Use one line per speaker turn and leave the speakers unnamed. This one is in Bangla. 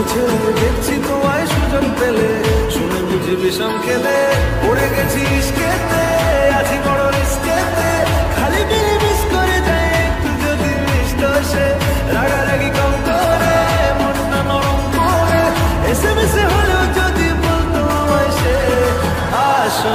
উঠে দেখছি তোমায় সুযোগ পেলে। শুনে বুঝি বিষম খেলে পড়ে গেছি ইস্কেতে। আছি বড় ইস্কেতে। খালি বিড়ি মিস করে যায় একটু যদি মিষ্ট সে। রাগারাগি কম করে মনটা নরম করে। এসে মিশে হলেও যদি বলতো আমায় সে। আসো